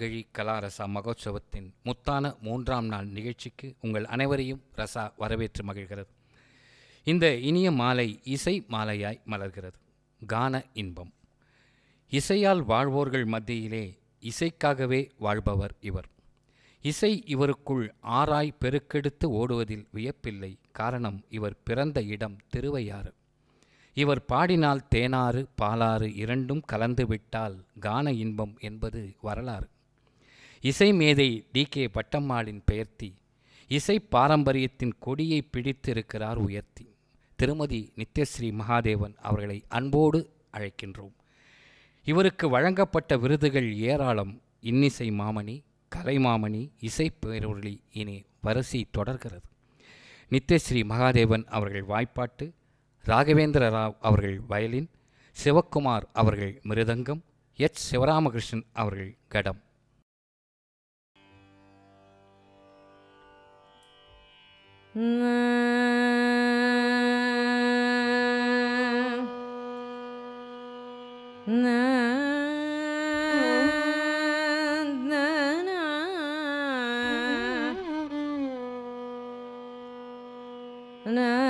இருபத்தி மார்கழி கலாரசா மகோத்சவத்தின் முத்தான மூன்றாம் நாள் நிகழ்ச்சிக்கு உங்கள் அனைவரையும் ரசா வரவேற்று மகிழ்கிறது. இந்த இனிய மாலை இசை மாலையாய் மலர்கிறது. கான இன்பம். இசையால் வாழ்வோர்கள் மத்தியிலே இசைக்காகவே வாழ்பவர் இவர். இசை இவருக்குள் ஆராய் பெருக்கெடுத்து ஓடுவதில் வியப்பில்லை. காரணம் இவர் பிறந்த இடம் திருவையாறு. இவர் பாடினால் தேனாறு பாலாறு இரண்டும் கலந்துவிட்டால் கான இன்பம் என்பது வரலாறு. இசை மேதை டி. கே. பட்டம்மாளின் பெயர்த்தி இசை பாரம்பரியத்தின் கொடியை பிடித்திருக்கிறார் உயர்த்தி. திருமதி நித்யஸ்ரீ மகாதேவன் அவர்களை அன்போடு அழைக்கின்றோம். இவருக்கு வழங்கப்பட்ட விருதுகள் ஏராளம். இன்னிசை மாமணி கலைமாமணி இசை பேரொருளி இனி வரிசை தொடர்கிறது. நித்யஸ்ரீ மகாதேவன் அவர்கள் வாய்ப்பாட்டு ராகவேந்திர ராவ் அவர்கள் வயலின் சிவக்குமார் அவர்கள் மிருதங்கம் எச். சிவராமகிருஷ்ணன் அவர்கள் கடம். Nah.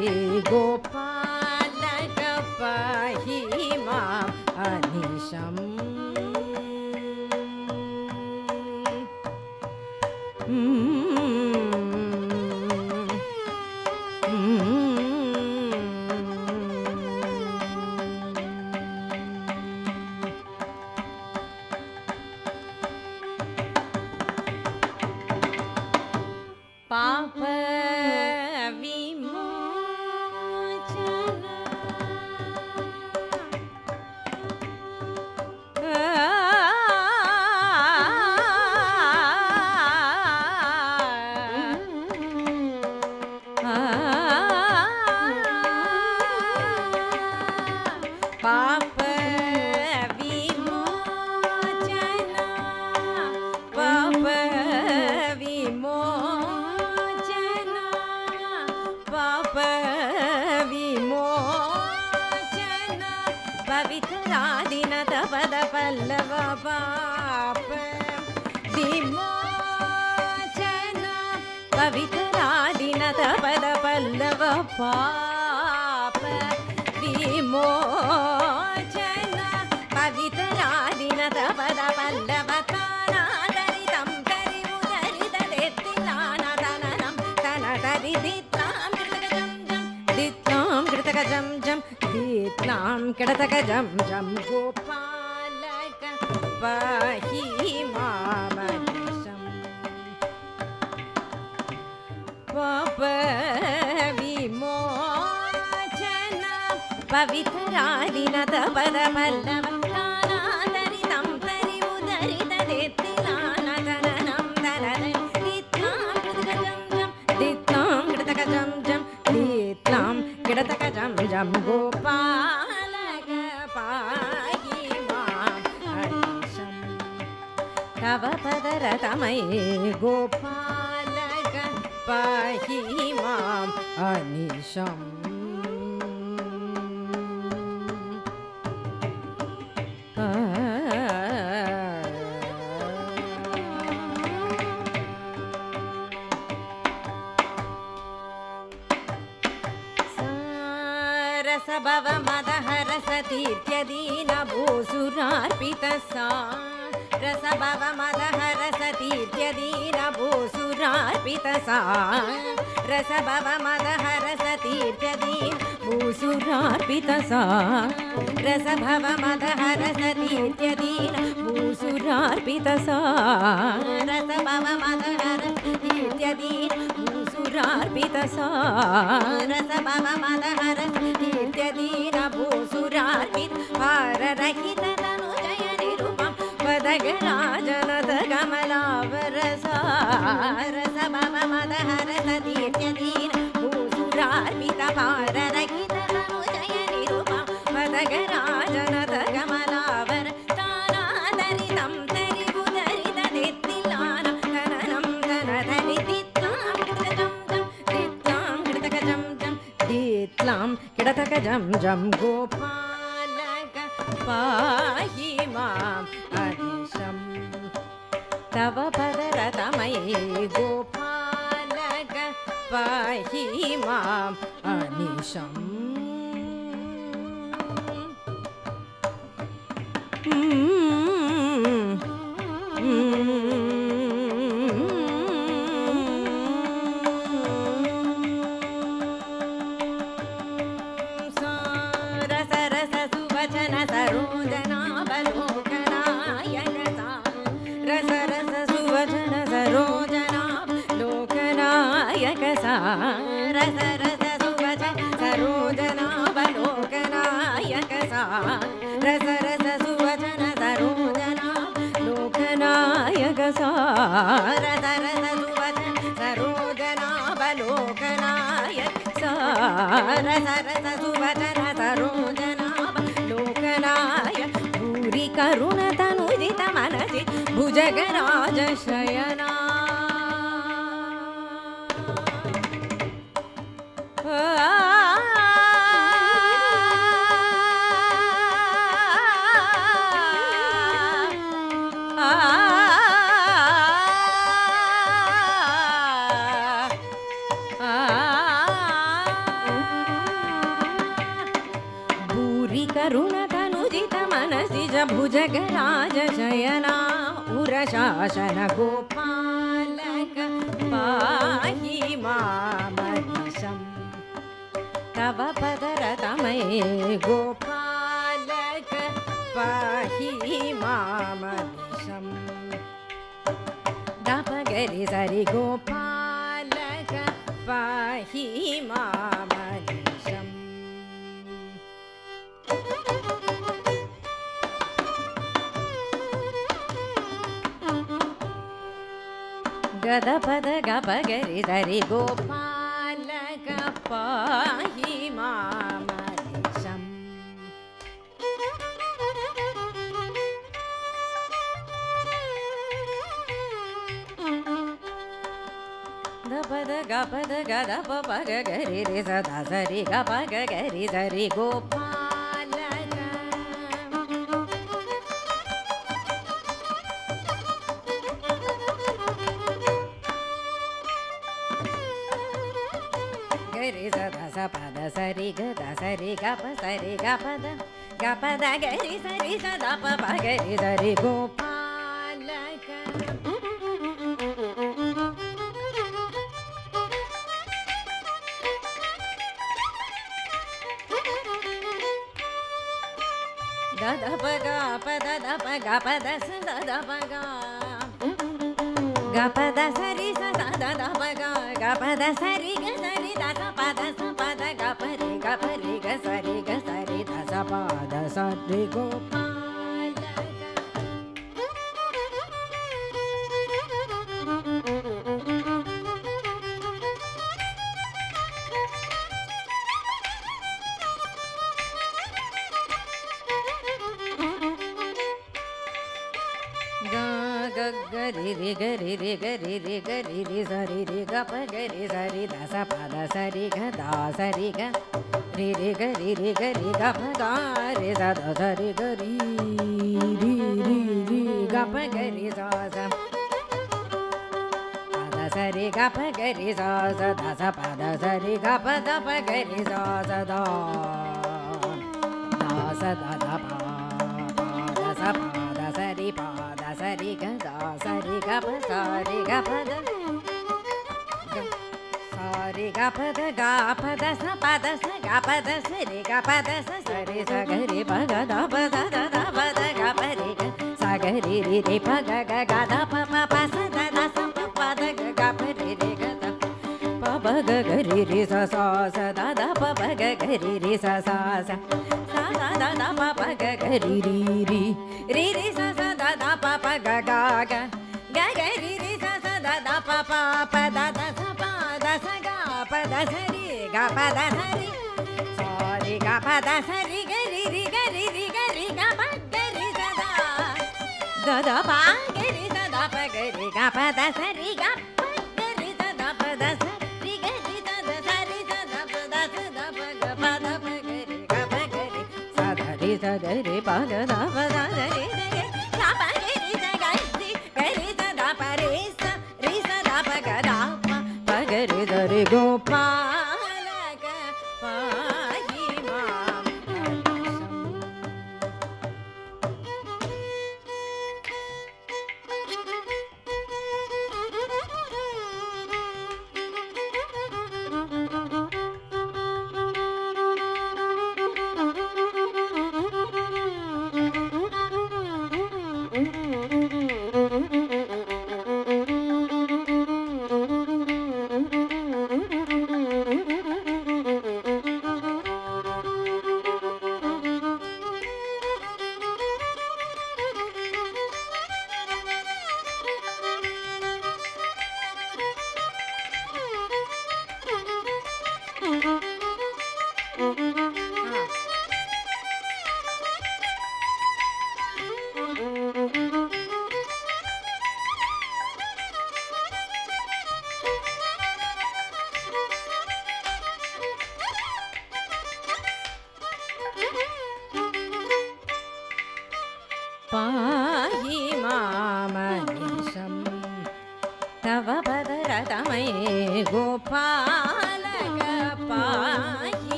गोपालकपहिमा अनिशम् तीर्थ दीनभोसुरार्पितसा रसभव मद हरसतीर्थ दीनभोसुरार्पितसा रसभव मद हरसतीर्थ दीनमुसुरार्पितसा रसभव सतीत्यदीन भूसुरार्पित सा रसभव मदहर सतीत्यदीन भूसुरार्पित सा रसभव मदहर सतीत्यदीन भूसुरार्पित सा रसभव मदहर सतीत्यदीन भूसुरार्पित भाररहित तनुजय निरुपं पदगराजनद कमलावरसा रसभव मदहर सतीत्यदीन भूसुरार्पित भाररहित किडतकजं जं गोपालक पाहि माम् अनिशम् तव पदरतमये गोपालक पाहि माम् अनिशम् भूरि करुणतनुजित मनसि च भुजगराज शयना उरशासन गोपालक पाहि मामनिशम् तव पदरतमये गोपालक पाहि मामनिशम् दपगरि सरि गोपालक पाहि मामनिशम् गदपद गपगरि सरि गोपालक पाहि मामनिशम् गपद गपद गदप पग गरि रे सदा सरि गपग गरि सरि गोपालक re ga da sa re ga pa sa re ga pa da ga pa da ga ri sa ri sa da pa pa ga ri da re go pa la ka da da pa ga pa da da pa ga pa da sa da da pa ga ga pa da sa ri sa da da pa ga ga pa da sa ri ga da ri da sa pa da Hari गरि गरि ग स पा the सि गो ga pa ga ri sa sa da sa pa da sa ri ga pa da pa ga ri sa sa da da sa da da pa pa da sa pa da sa ri pa da sa ri ga da sa ri ga pa sa ri ga pa da sa ri ga pa da ga pa da sa pa da sa ga pa da sa ri ga pa da sa sa ri sa ga ri pa ga da pa da da da pa da ga pa ri ga sa ga ri ri ri ga ga ri ri sa sa sa da da pa pa ga ga ri ri sa sa sa sa da da da pa pa ga ga ri ri ri ri ri sa sa da da pa pa ga ga ga ga ga ri ri sa sa da da pa pa pa da da sa pa da sa ga pa da sa ri ga pa da sa ri sa ri ga pa da sa ri ga ri ri ga ri ri ga ri ga pa ga ri sa da da da pa ga ri sa da pa ga ri ga pa da sa ri ga रे पा ग दा प दा रे रे रे सा पा रे रे सा गा रे ग रे दा दा पा रे सा रे सा दा प ग दा प प ग रे द रे गो पा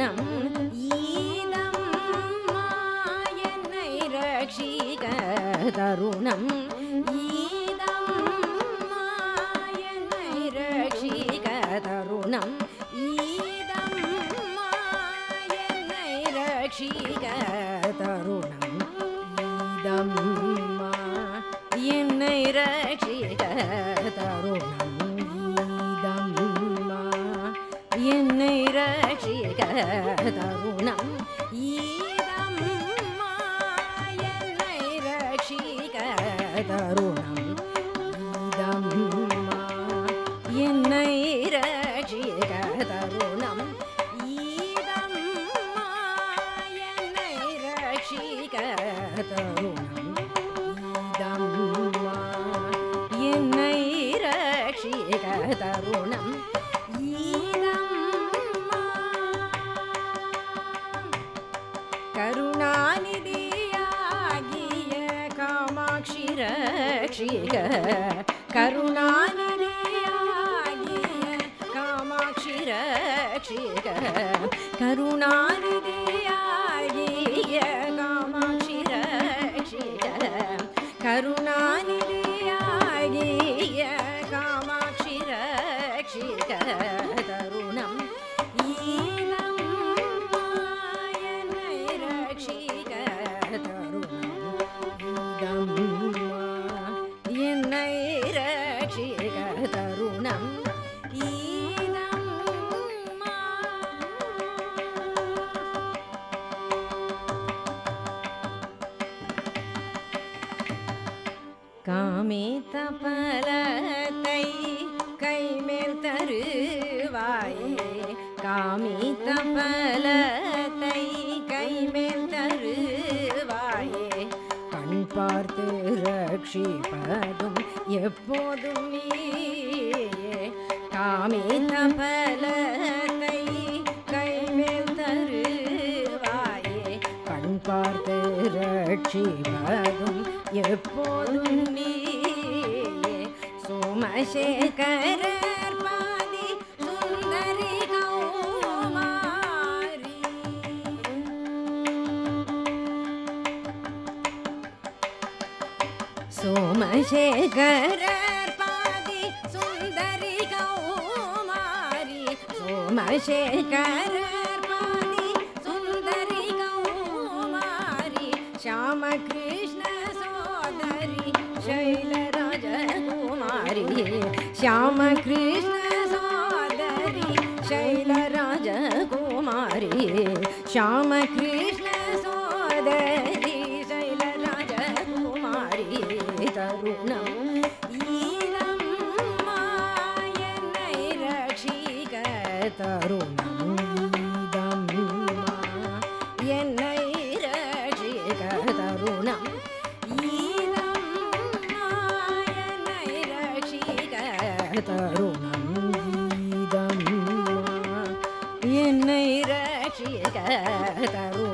நம் ஈதம் மாயனை ரட்சிக தருணம் सोमशेखरर् पादि सुन्दरि कौमारि। सोमशेखरर् पादि सुन्दरि कौमारि। श्यामकृष्ण सोदरि शैलराजकुमारि श्यामकृष्ण सोदरि श्याम कृष्ण தருணம் இதம்மா என்னை ரட்சிக தருணம் ஈதம்மா என்னை ரட்சிக தருணம் ஈதம்மா என்னை ரட்சிக தருணம்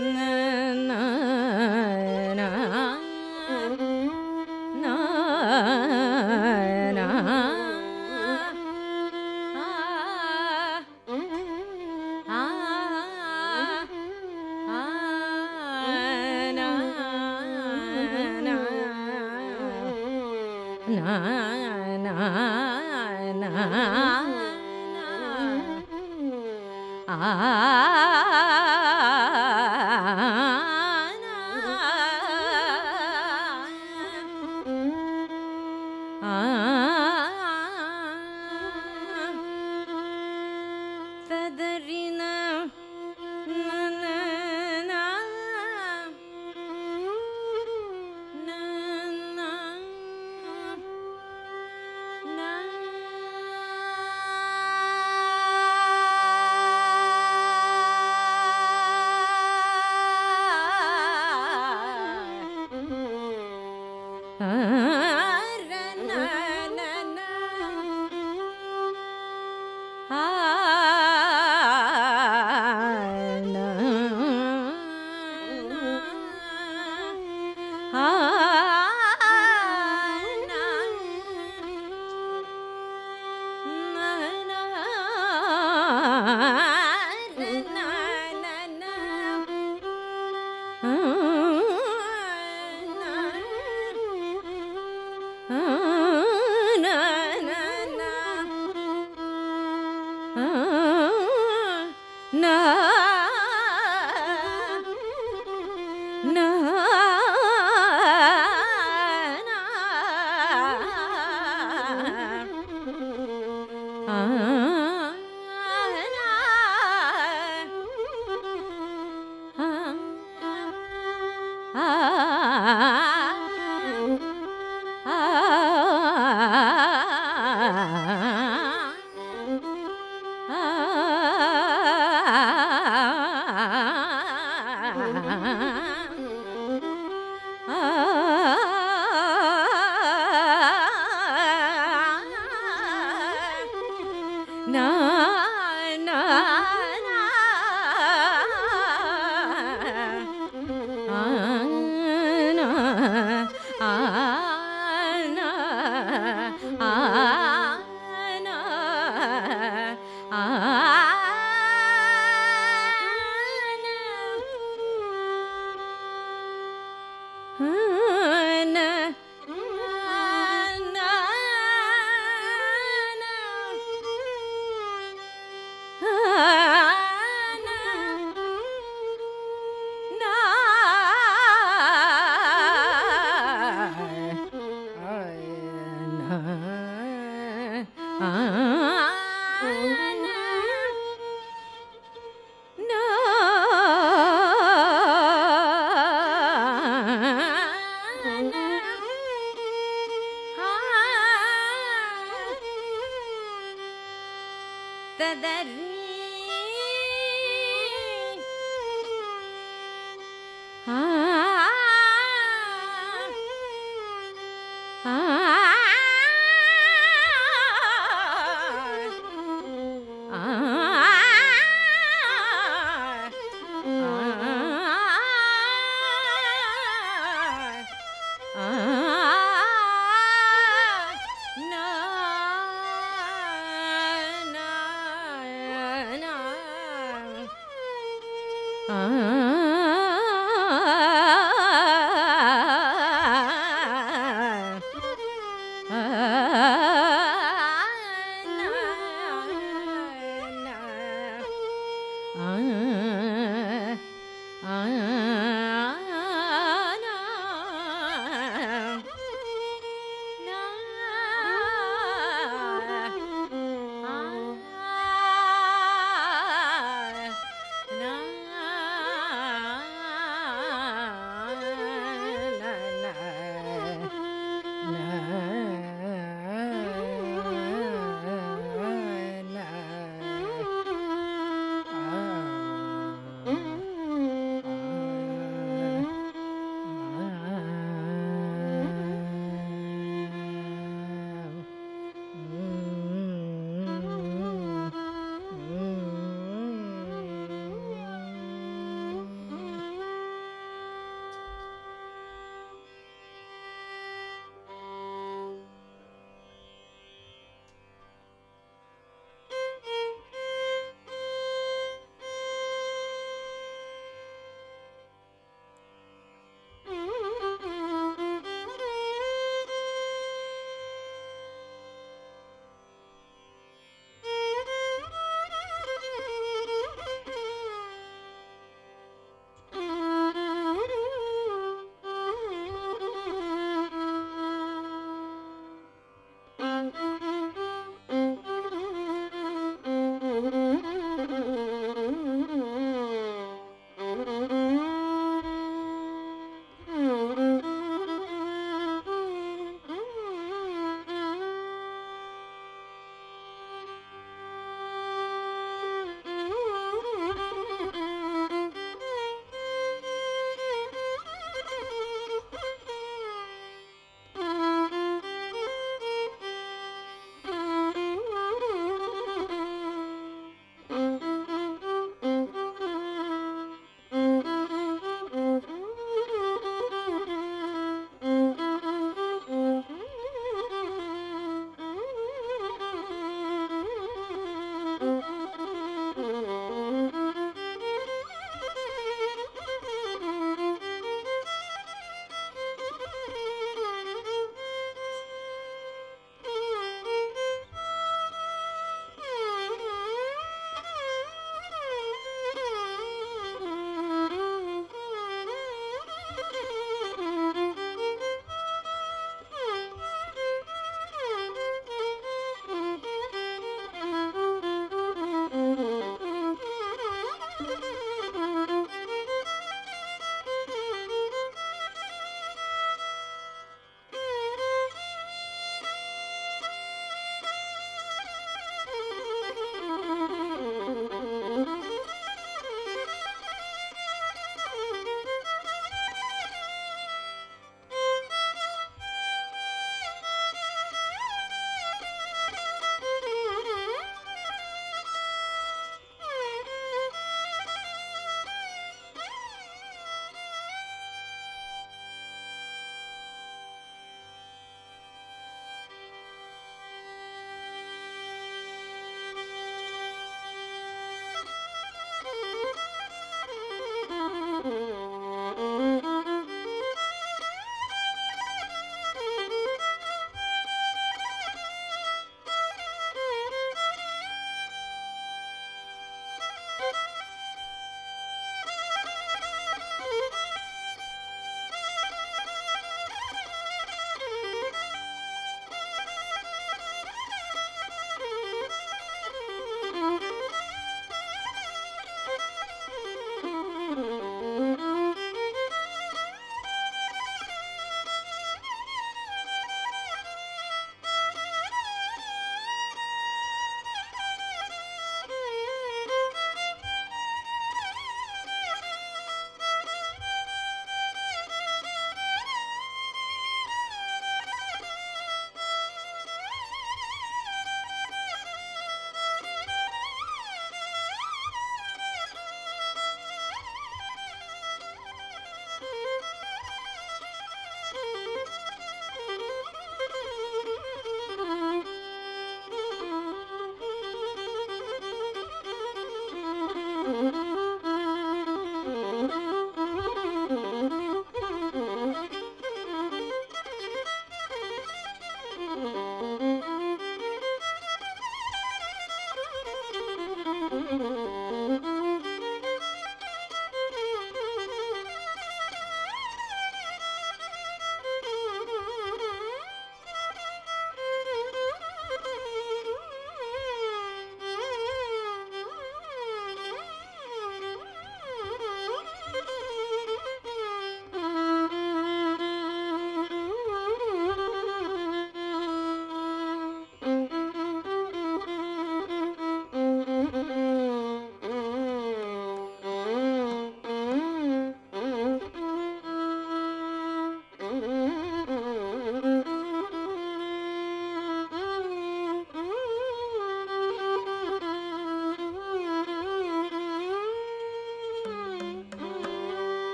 No.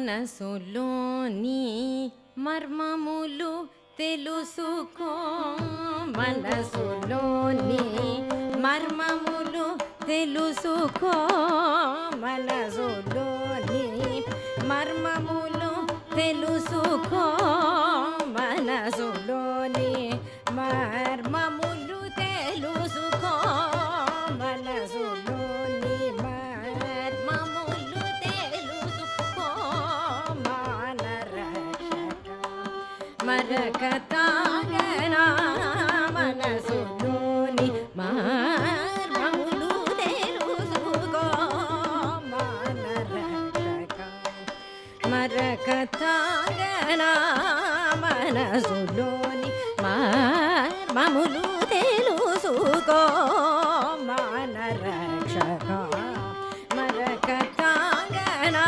మనసులోని మర్మములు తెలుసుకో. మనసులోని మర్మములు తెలుసుకో. మనసులోని మర్మములు తెలుసుకో. रक्षका मरकताङ्गना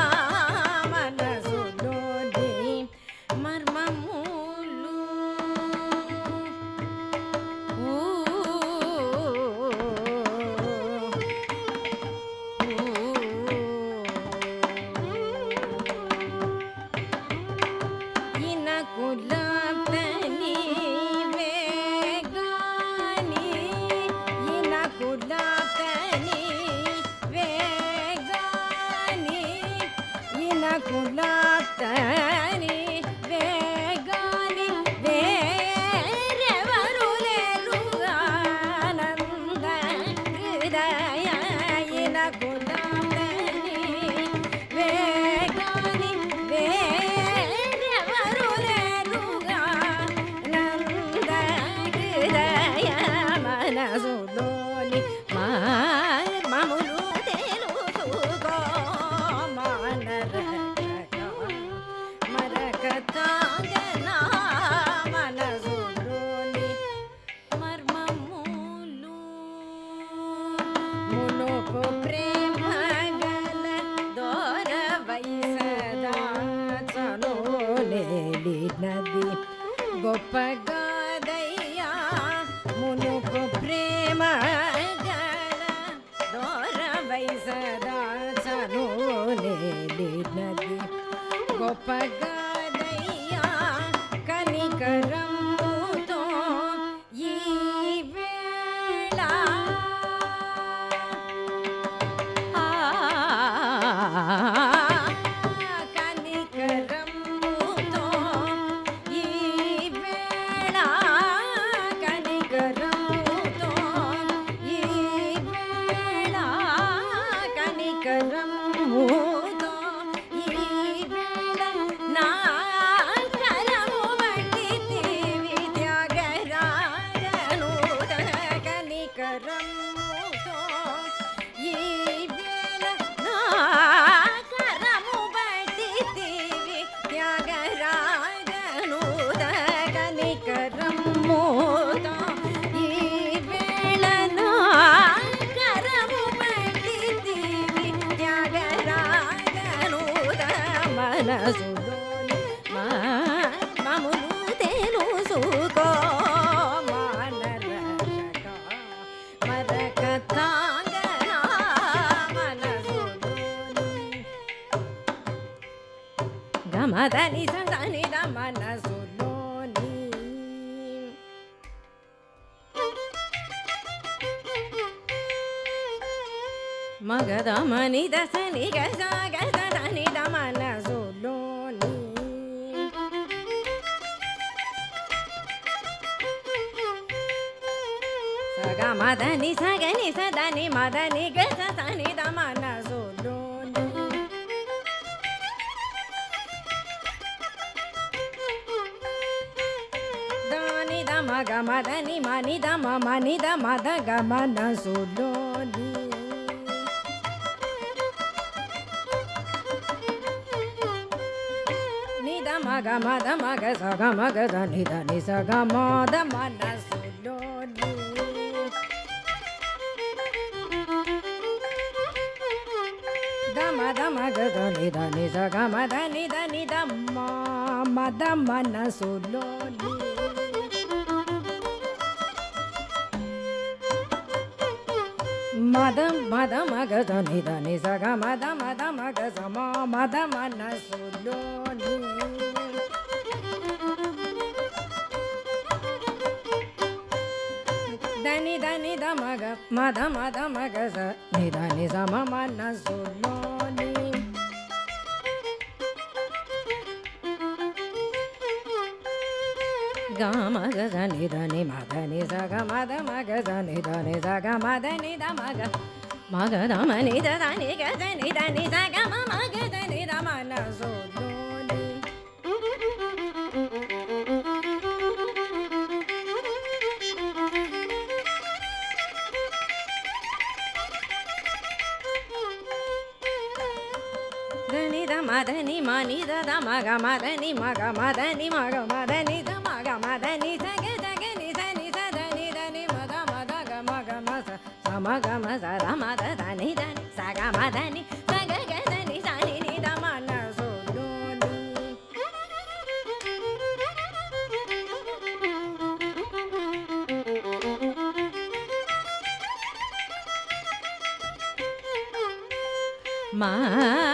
మదని సంగని రమణ సులోని మగధమని దశని గజని రమణ సులోని సగ మదని సగని సదని మదని గజని రమణ ಗ ಮದನಿ ಮನಿದ ಮ ಮನಿದ ಮದ ಗ ಮನ ಸುಡೋನಿ ನಿದ ಮಗ ಮದ ಮಗ ಸಗ ಮಗ ದ ನಿದ ನಿ ಸಗ ಮದ ಮನ ಸುಡೋನಿ ದಮ ದಮ ಗ ದ ನಿದ ನಿ ಸಗ ಮದ ನಿದ ನಿದ ಮ ಮದ ಮನ ಸುಡೋನಿ మద మద మగ ధని ధని సగ మద మద మగ సమ మద మన సులోని ధని ధని ద మగ మద మద మగ స ని ధని సమ మన సులోని ಗ ಮಗ ಗ ನಿ ದ ನಿ ಮಗ ನಿ ಸ ಗ ಮದ ಮಗ ದ ನಿ ದ ನಿ ಸ ಗ ಮದ ನಿ ದ ಮಗ ಮಗ ದ ಮ ನಿ ದ ದ ನಿ ಗ ದ ನಿ ದ ನಿ ಸ ಗ ಮ ಮಗ ದ ನಿ ದ ಮ ನ ಸೋ ದೋ ನಿ ದ ನಿ ದ ಮ ದ ನಿ ಮ ನಿ ದ ದ ಮ ಗ ಮ ದ ನಿ ಮ ಗ ಮ ದ ನಿ ಮ ಗ ಮ ದ ನಿ ದ Ma.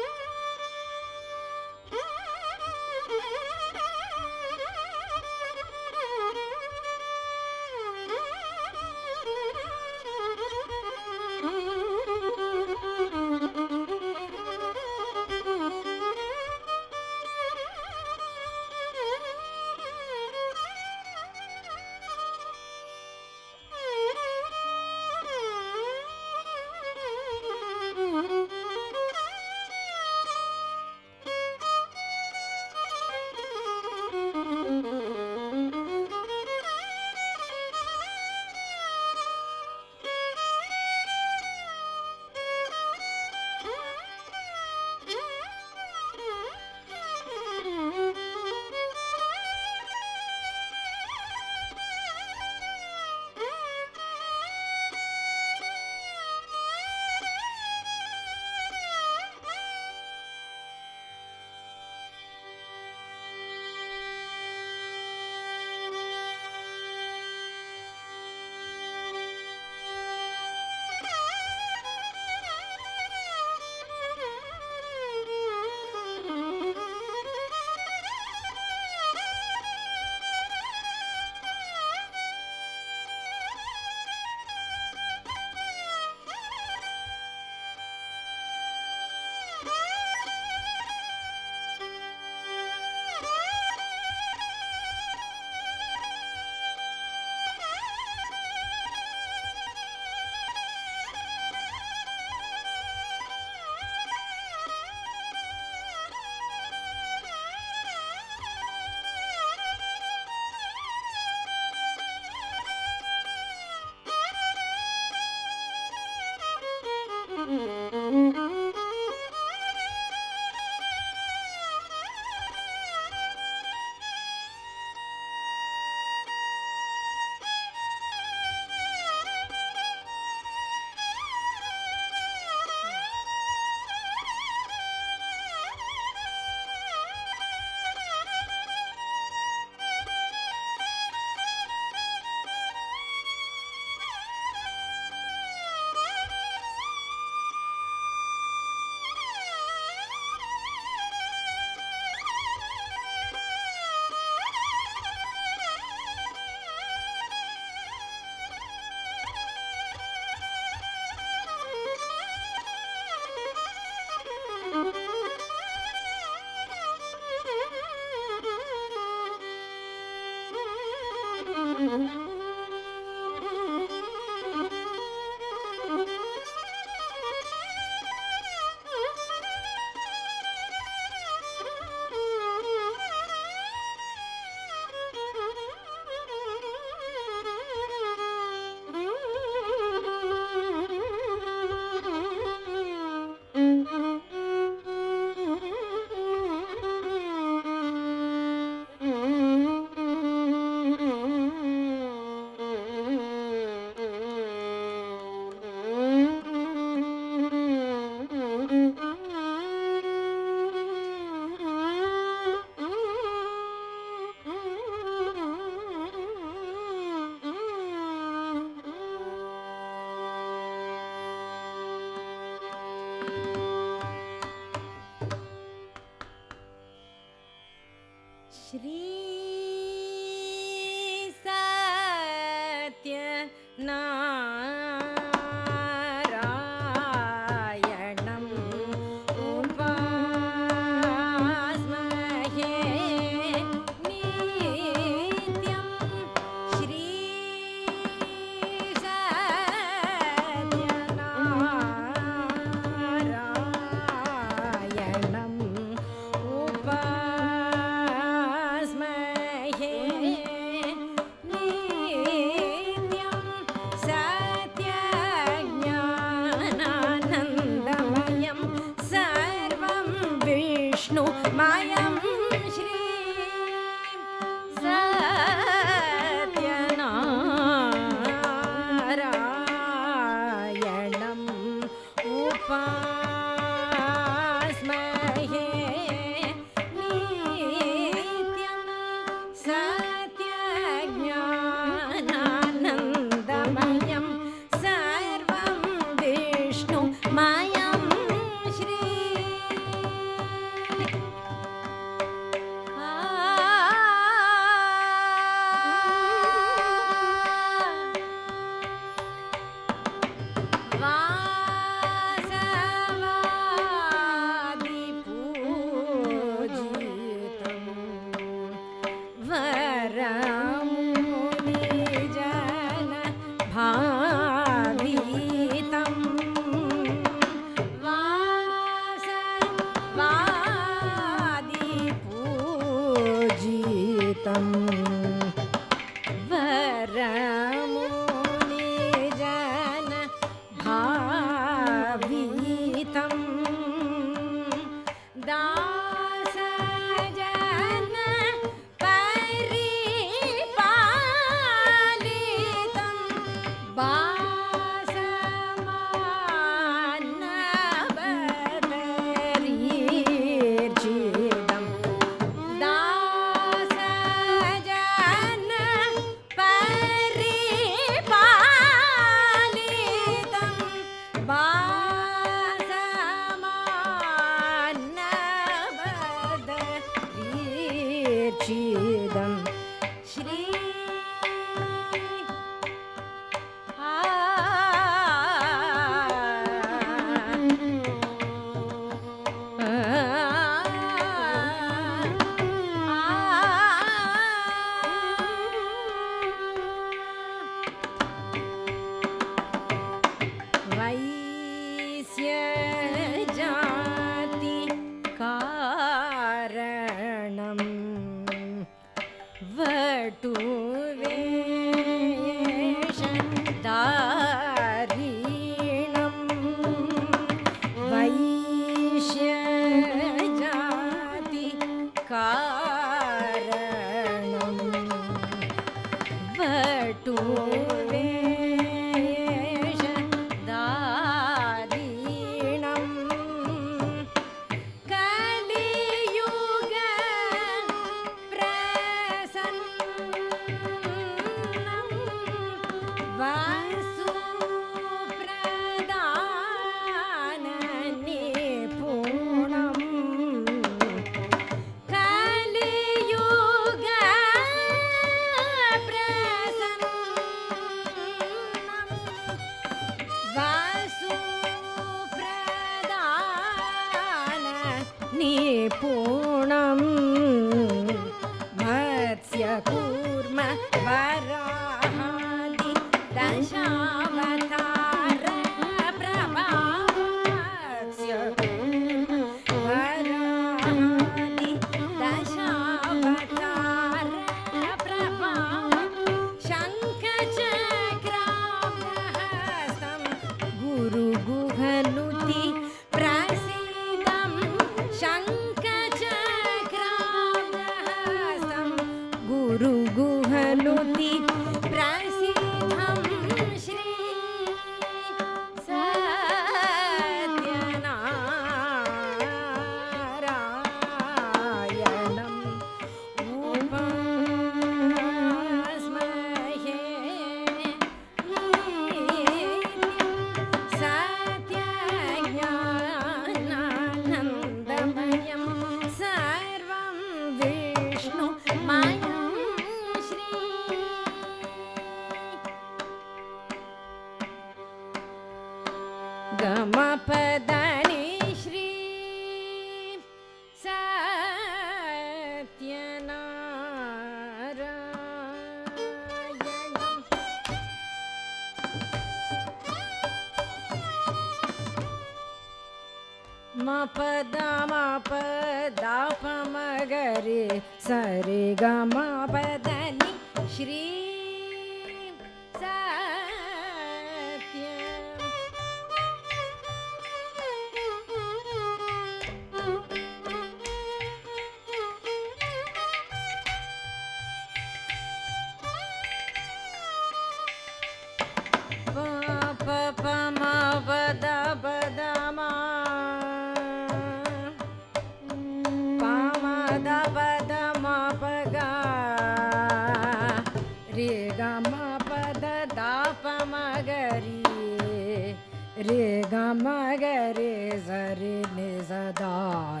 re ga ma re za re ni za da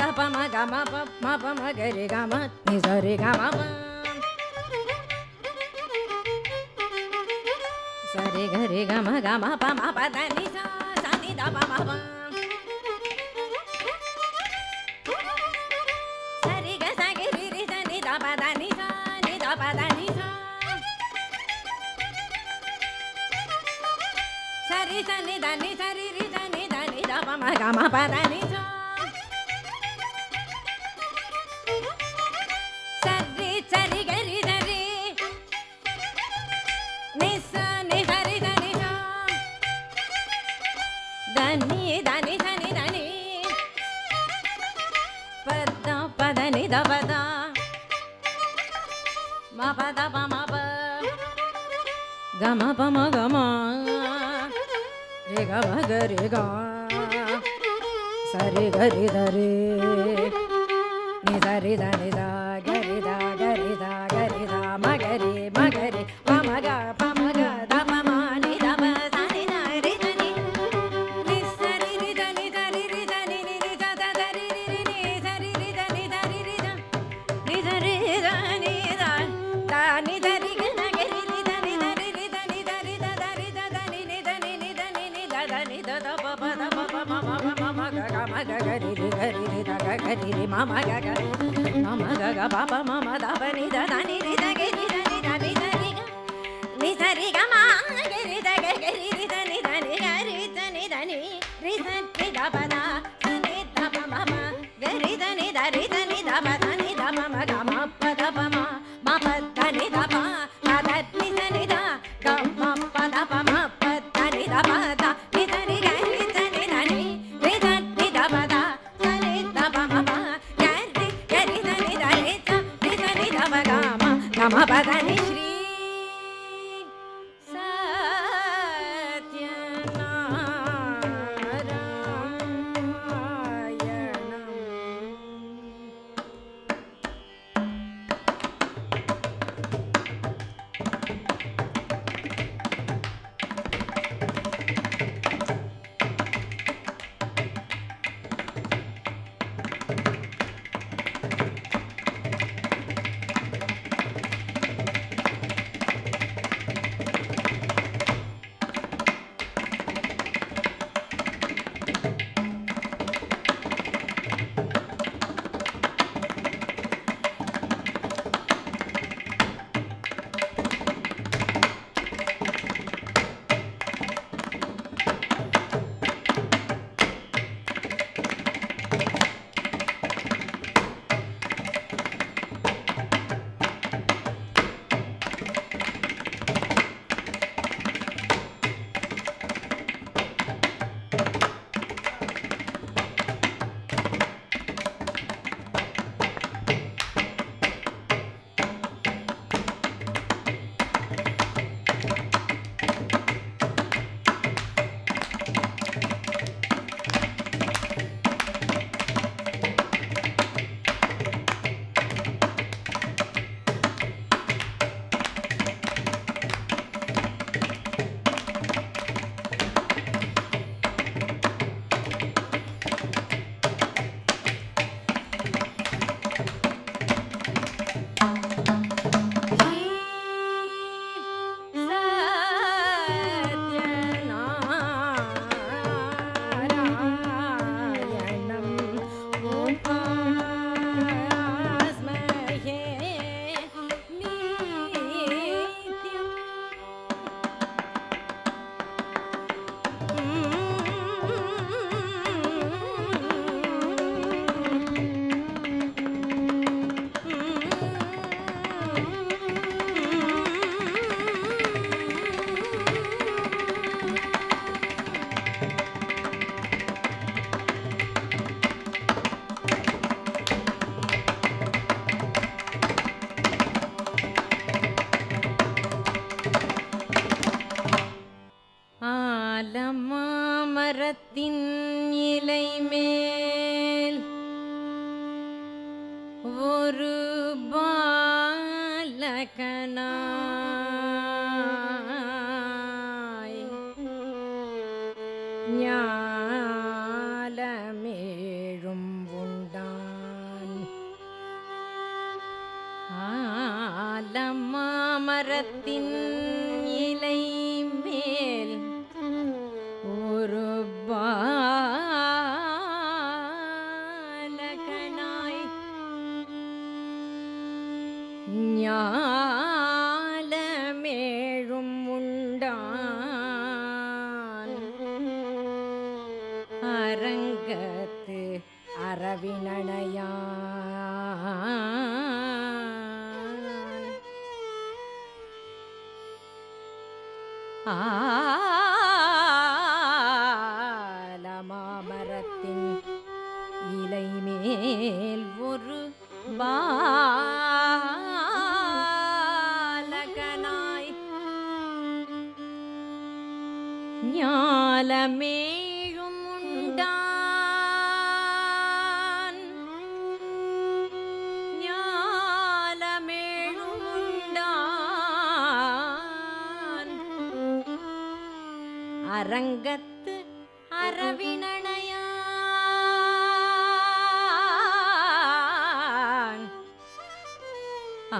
ध प म ग म प म प म ग रे ग म, नि स रे ग म प। स रे ग रे ग म ग म प म प ध नि स स नि ध प, म प। स रे ग स ग रि रि स, नि ध प ध नि स, नि ध प ध नि स। स रि स नि ध नि स रि रि स, नि ध नि ध प, म ग म प ध नि स। அகத்து அரவிணையான் ஆலமாமரத்தின் இலை மேல் ஒரு பாலகனாய். ஞாலமே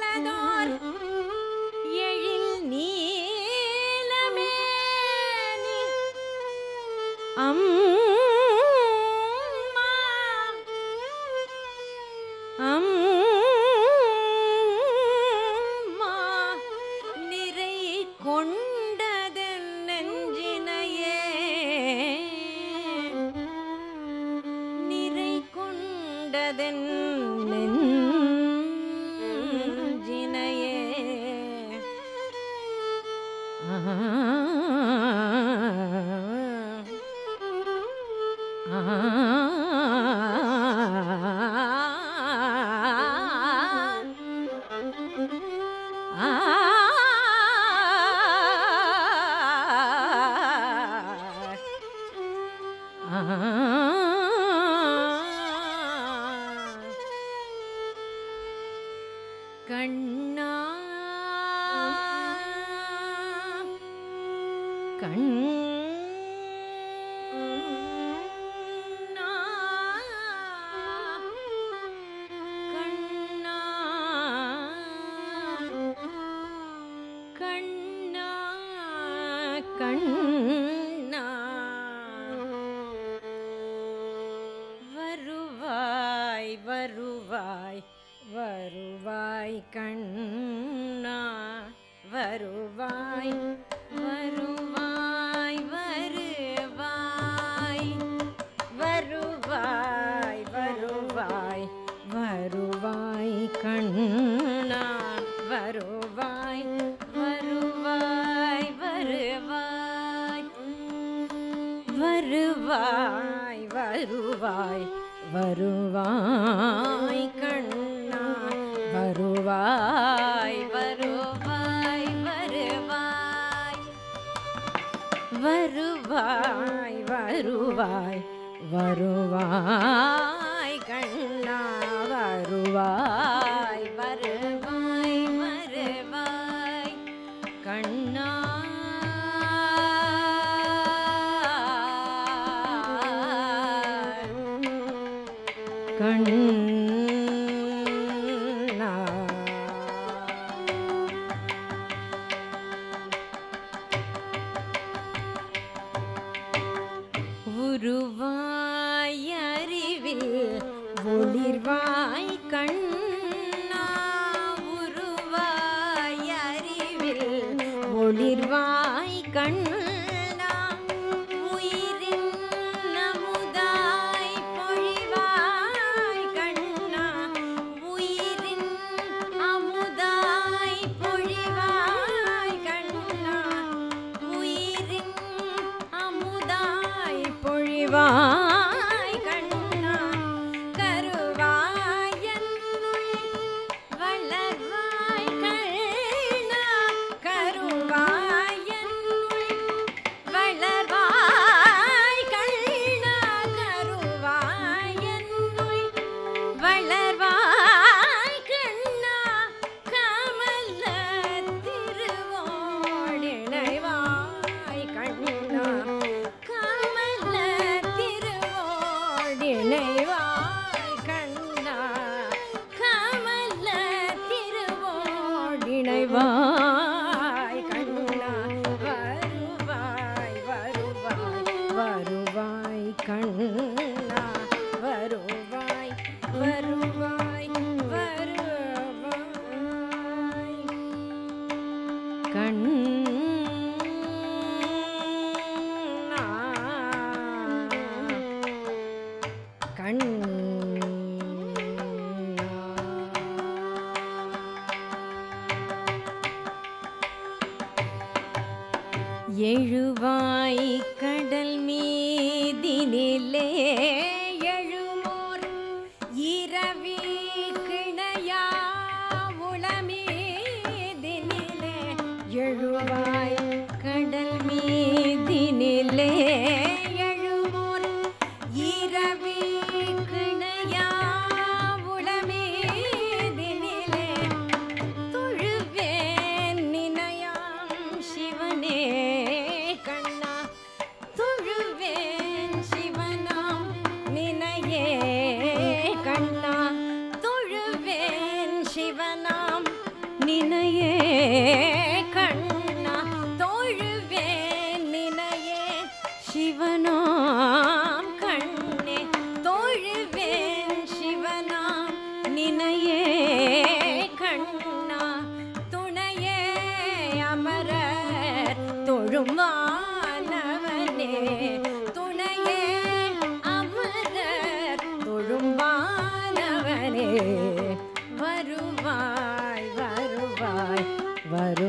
Lador. ஒளிர்வாய் கண் Varo.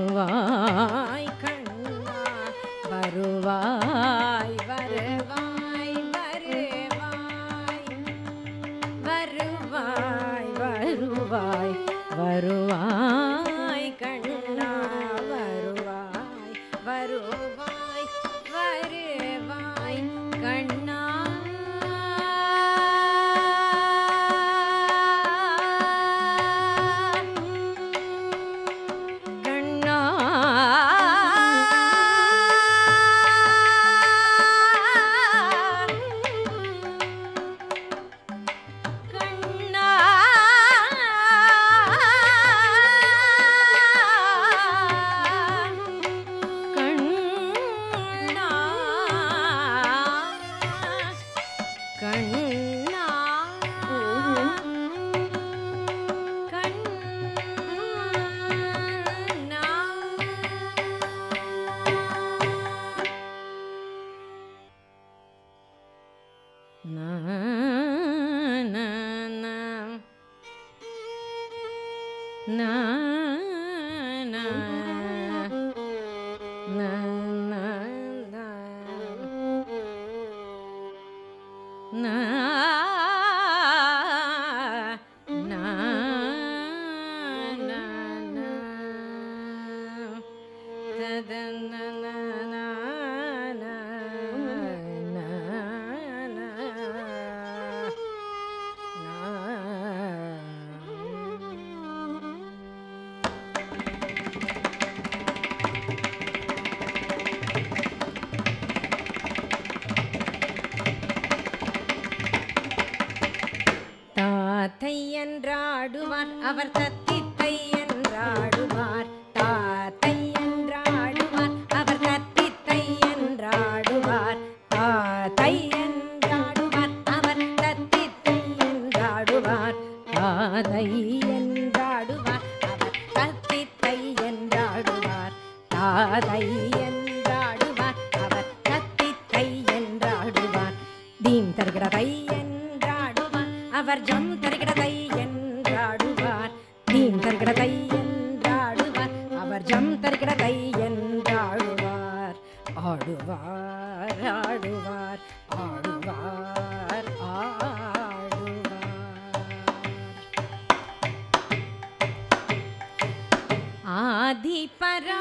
आदि परा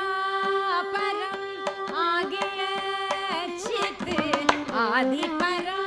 परम आगे चित आदि परा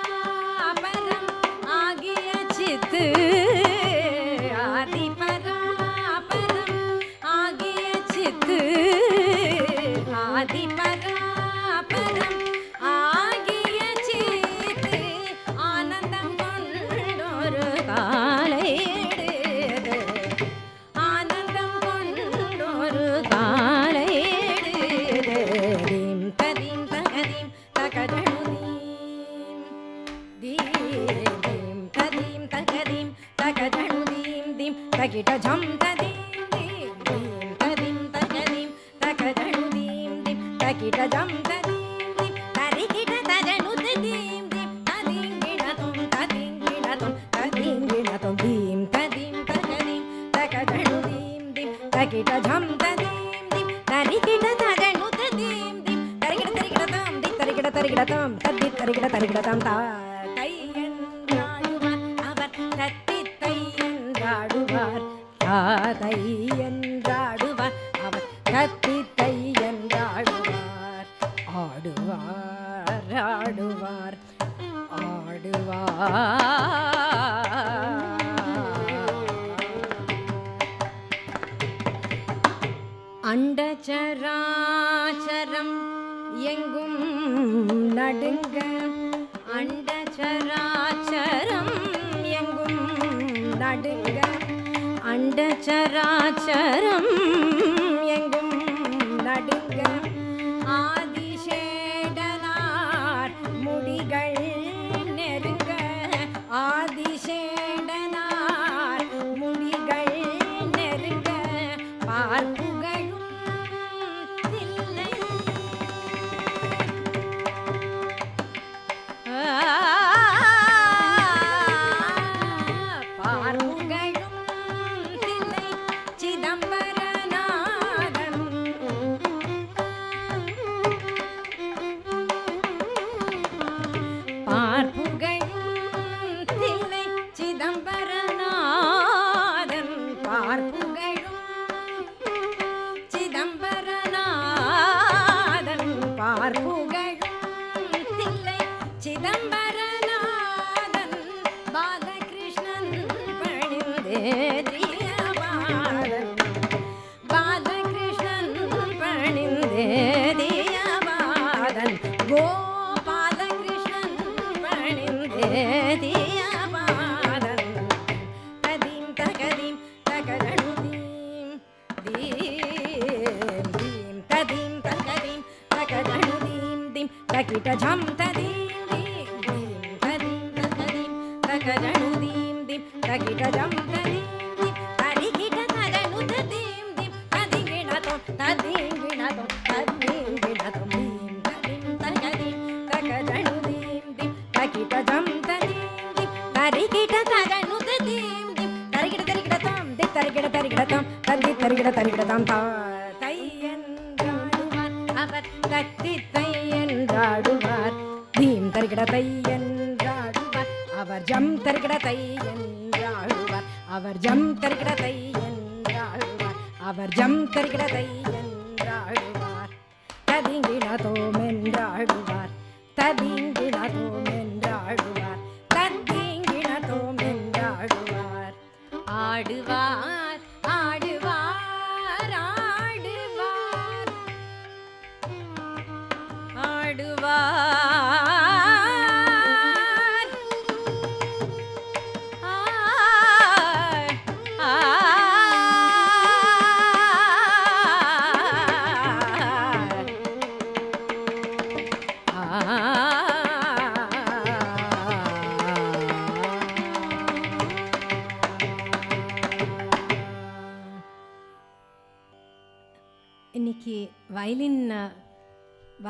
झम तदीं दीं दीं तदीं तकदीं तकजणु दीं दीं तकिट जम तदीं दीं, तरिकिट तजणु तदीं दीं, तदीं गिणतुं तदीं गिणतुं तदीं गिणतुं, दीं तदीं तकदीं तकजणु दीं दीं तकिट झम तदीं दीं, तरिकिट तजणु तदीं दीं, तरिकिट तरिकिट तां, दीं, तरिकिट तरिकिट तां, तद्दीं तरिकिट तरिकिट तां, ता।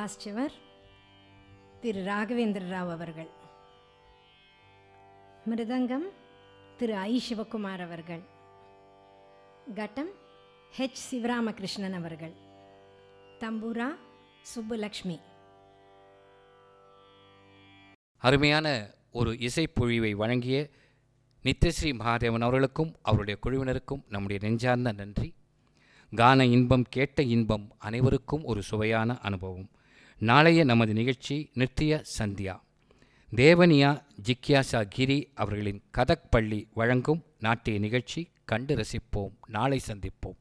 வாசிச்சவர் திரு ராகவேந்திர ராவ் அவர்கள் மிருதங்கம் திரு ஐ சிவகுமார் அவர்கள் கட்டம் ஹெச் சிவராமகிருஷ்ணன் அவர்கள் தம்பூரா சுப்புலக்ஷ்மி. அருமையான ஒரு இசைப்பொழிவை வழங்கிய நித்யஸ்ரீ மகாதேவன் அவர்களுக்கும் அவருடைய குழுவினருக்கும் நம்முடைய நெஞ்சார்ந்த நன்றி. கான இன்பம் கேட்ட இன்பம் அனைவருக்கும் ஒரு சுவையான அனுபவம். நாளைய நமது நிகழ்ச்சி நித்திய சந்தியா. தேவனியா ஜிக்யாசா கிரி அவர்களின் கதக் பள்ளி வழங்கும் நாட்டிய நிகழ்ச்சி கண்டு ரசிப்போம். நாளை சந்திப்போம்.